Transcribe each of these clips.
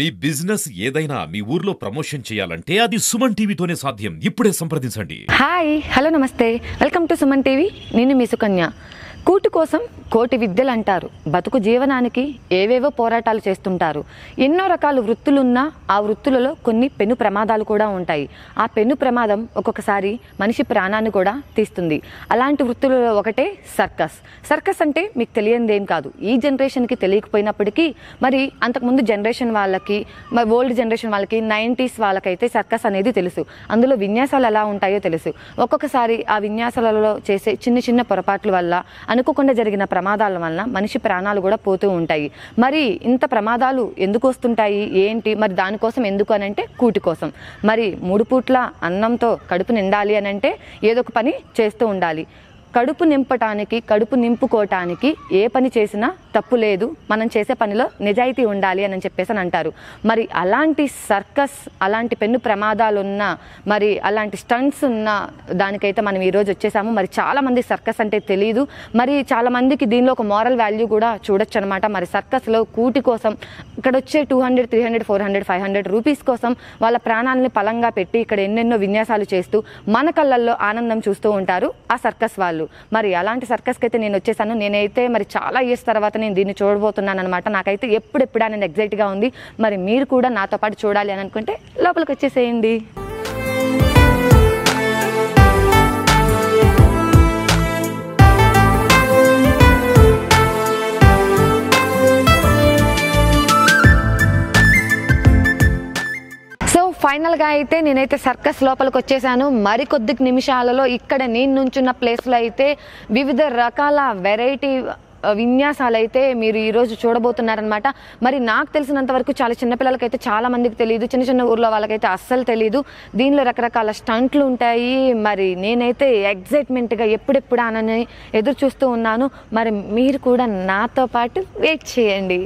మీ business ఏదైనా మీ ఊర్లో promotion చేయాలంటే అది సుమన్ టీవీతోనే సాధ్యం. ఇప్పుడే సంప్రదించండి. హాయ్ హలో నమస్తే. Welcome to Suman TV. నేను మీ సుకన్య. కూటు కోసం కోటి విద్యలు అంటారు బతుకు జీవనానికి ఏవేవో పోరాటాలు చేస్తుంటారు. ఎన్నో రకాల వృత్తులున్నా ఆ వృత్తులలో కొన్ని పెను ప్రమాదాలు కూడా ఉంటాయి. ఆ పెను ప్రమాదం ఒక్కొక్కసారి మనిషి ప్రాణాన్ని కూడా తీస్తుంది. అలాంటి వృత్తులలో ఒకటే సర్కస్. సర్కస్ అంటే మీకు తెలియనిదేం ఏం కాదు. ఈ జనరేషన్కి తెలియకపోయినప్పటికీ మరి అంతకుముందు జనరేషన్ వాళ్ళకి మరి ఓల్డ్ జనరేషన్ వాళ్ళకి నైంటీస్ వాళ్ళకైతే సర్కస్ అనేది తెలుసు. అందులో విన్యాసాలు ఎలా ఉంటాయో తెలుసు. ఒక్కొక్కసారి ఆ విన్యాసాలలో చేసే చిన్న చిన్న పొరపాట్ల వల్ల అనుకోకుండా జరిగిన ప్రమాదాల వలన మనిషి ప్రాణాలు కూడా పోతూ ఉంటాయి. మరి ఇంత ప్రమాదాలు ఎందుకు వస్తుంటాయి? ఏంటి? మరి దానికోసం ఎందుకు అనంటే కూటి కోసం. మరి మూడు పూట్ల అన్నంతో కడుపు నిండాలి అని అంటే ఏదో ఒక పని చేస్తూ ఉండాలి. కడుపు నింపటానికి కడుపు నింపుకోవటానికి ఏ పని చేసినా తప్పు లేదు. మనం చేసే పనిలో నిజాయితీ ఉండాలి అని చెప్పేసి అని అంటారు. మరి అలాంటి సర్కస్ అలాంటి పెన్ను ప్రమాదాలు ఉన్న మరి అలాంటి స్టంట్స్ ఉన్న దానికైతే మనం ఈరోజు వచ్చేసాము. మరి చాలా మంది సర్కస్ అంటే తెలియదు మరి చాలా మందికి దీనిలో ఒక మారల్ వాల్యూ కూడా చూడొచ్చు అనమాట మరి సర్కస్లో కూటి కోసం ఇక్కడ వచ్చే two hundred three hundred four hundred five hundred rupees కోసం వాళ్ళ ప్రాణాలని పలంగా పెట్టి ఇక్కడ ఎన్నెన్నో విన్యాసాలు చేస్తూ మన కళ్ళల్లో ఆనందం చూస్తూ ఉంటారు ఆ సర్కస్ వాళ్ళు. మరి అలాంటి సర్కస్కి అయితే నేను వచ్చేసాను. నేనైతే మరి చాలా ఇయర్స్ తర్వాత నేను దీన్ని చూడబోతున్నాను అనమాట నాకైతే ఎప్పుడెప్పుడు నేను ఎగ్జైట్గా ఉంది. మరి మీరు కూడా నాతో పాటు చూడాలి అని అనుకుంటే లోపలికి వచ్చేసేయండి. ఫైనల్గా అయితే నేనైతే సర్కస్ లోపలికి వచ్చేసాను. మరికొద్ది నిమిషాలలో ఇక్కడ నేను నుంచున్న ప్లేస్లో అయితే వివిధ రకాల వెరైటీ విన్యాసాలు అయితే మీరు ఈరోజు చూడబోతున్నారనమాట మరి నాకు తెలిసినంత వరకు చాలా చిన్నపిల్లలకైతే చాలా మందికి తెలియదు చిన్న చిన్న ఊర్లో వాళ్ళకైతే అస్సలు తెలియదు దీనిలో రకరకాల స్టంట్లు ఉంటాయి. మరి నేనైతే ఎగ్జైట్మెంట్గా ఎప్పుడెప్పుడు అనని ఎదురు చూస్తూ ఉన్నాను. మరి మీరు కూడా నాతో పాటు వెయిట్ చేయండి.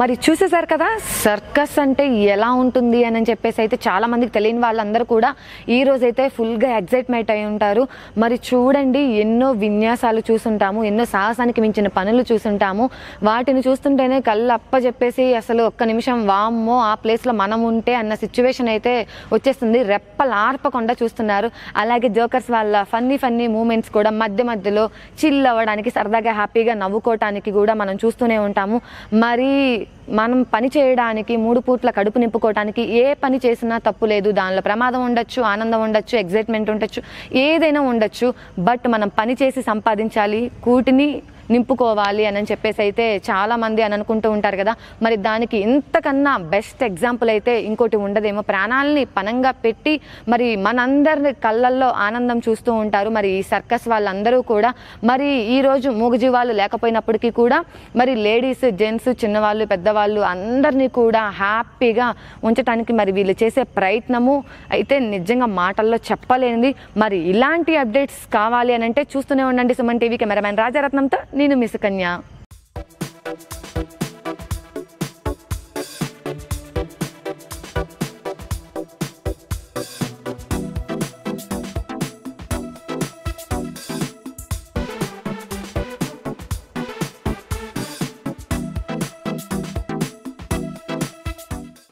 మరి చూసేశారు కదా సర్కస్ అంటే ఎలా ఉంటుంది అని చెప్పేసి అయితే చాలా మందికి తెలియని వాళ్ళందరూ కూడా ఈ రోజు అయితే ఫుల్గా ఎగ్జైట్మెంట్ అయి ఉంటారు. మరి చూడండి ఎన్నో విన్యాసాలు చూసుంటాము ఎన్నో సాహసానికి మించిన పనులు చూసుంటాము. వాటిని చూస్తుంటేనే కళ్ళు అప్ప చెప్పేసి అసలు ఒక్క నిమిషం వామ్మో ఆ ప్లేస్లో మనం ఉంటే అన్న సిచ్యువేషన్ అయితే వచ్చేస్తుంది. రెప్పలార్పకుండా చూస్తున్నారు. అలాగే జోకర్స్ వాళ్ళ ఫన్నీ ఫన్నీ మూమెంట్స్ కూడా మధ్య మధ్యలో చిల్ అవ్వడానికి సరదాగా హ్యాపీగా నవ్వుకోవటానికి కూడా మనం చూస్తూనే ఉంటాము. మరి మనం పని చేయడానికి మూడు పూట్ల కడుపు నింపుకోవడానికి ఏ పని చేసినా తప్పు లేదు. దానిలో ప్రమాదం ఉండొచ్చు ఆనందం ఉండొచ్చు ఎగ్జైట్మెంట్ ఉండొచ్చు ఏదైనా ఉండొచ్చు. బట్ మనం పని చేసి సంపాదించాలి కూటిని నింపుకోవాలి అని చెప్పేసి అయితే చాలామంది అని అనుకుంటూ ఉంటారు కదా. మరి దానికి ఇంతకన్నా బెస్ట్ ఎగ్జాంపుల్ అయితే ఇంకోటి ఉండదేమో. ప్రాణాలని పనంగా పెట్టి మరి మనందరి కళ్ళల్లో ఆనందం చూస్తూ ఉంటారు. మరి ఈ సర్కస్ వాళ్ళందరూ కూడా మరి ఈ రోజు మూగజీవాలు లేకపోయినప్పటికీ కూడా మరి లేడీస్ జెంట్స్ చిన్నవాళ్ళు పెద్దవాళ్ళు అందరినీ కూడా హ్యాపీగా ఉంచడానికి మరి వీళ్ళు చేసే ప్రయత్నము అయితే నిజంగా మాటల్లో చెప్పలేనిది. మరి ఇలాంటి అప్డేట్స్ కావాలి అని అంటే చూస్తూనే ఉండండి సుమన్ టీవీ కెమెరామెన్ రాజారత్నంతో నేను మీ సుకన్య